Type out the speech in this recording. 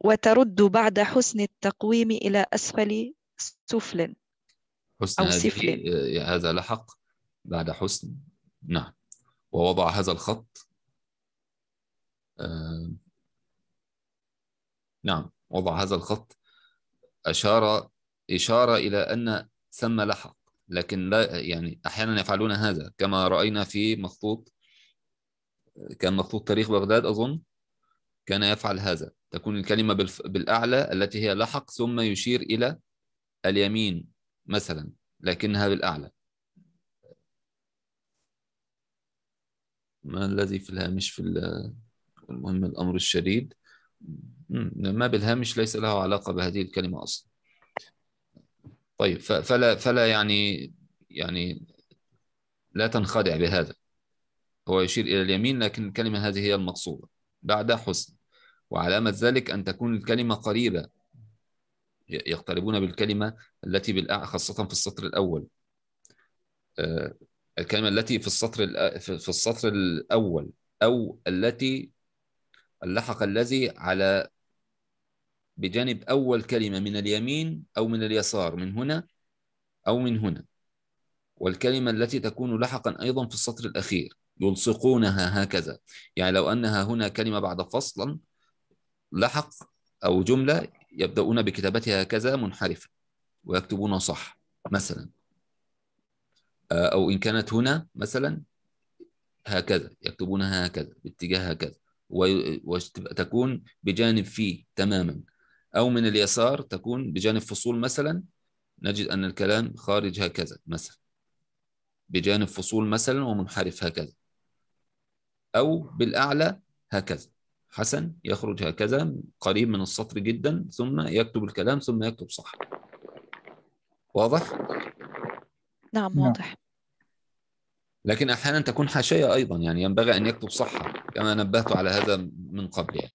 وترد بعد حسن التقويم إلى أسفل سفل حسن أو سفل. هذا لحق بعد حسن. نعم. ووضع هذا الخط. آه، نعم. وضع هذا الخط. أشار إشارة إلى أن ثم لحق. لكن لا يعني أحيانا يفعلون هذا. كما رأينا في مخطوط كان مخطوط تاريخ بغداد أظن. كان يفعل هذا. تكون الكلمة بالف- بالأعلى التي هي لحق ثم يشير إلى اليمين مثلا لكنها بالأعلى. ما الذي في الهامش في ال- المهم الأمر الشديد؟ ما بالهامش ليس له علاقة بهذه الكلمة أصلا. طيب فلا فلا يعني يعني لا تنخدع بهذا. هو يشير إلى اليمين لكن الكلمة هذه هي المقصودة. بعد حسن. وعلامة ذلك أن تكون الكلمة قريبة يقتربون بالكلمة التي بالأع خاصة في السطر الأول. آه، الكلمة التي في السطر في السطر الأول أو التي اللحق الذي على بجانب أول كلمة من اليمين أو من اليسار من هنا أو من هنا. والكلمة التي تكون لحقا أيضا في السطر الأخير يلصقونها هكذا. يعني لو أنها هنا كلمة بعد فصلا لحق أو جملة يبدأون بكتابتها هكذا منحرفة ويكتبون صح مثلا. آه، أو إن كانت هنا مثلا هكذا يكتبونها هكذا باتجاه هكذا. وتكون بجانب فيه تماما. أو من اليسار تكون بجانب فصول مثلا نجد أن الكلام خارج هكذا مثلا. بجانب فصول مثلا ومنحرف هكذا. أو بالأعلى هكذا. حسن يخرج هكذا قريب من السطر جدا ثم يكتب الكلام ثم يكتب صح واضح؟ نعم نعم. واضح لكن أحيانا تكون حاشية أيضا يعني ينبغي أن يكتب صح كما نبهت على هذا من قبل يعني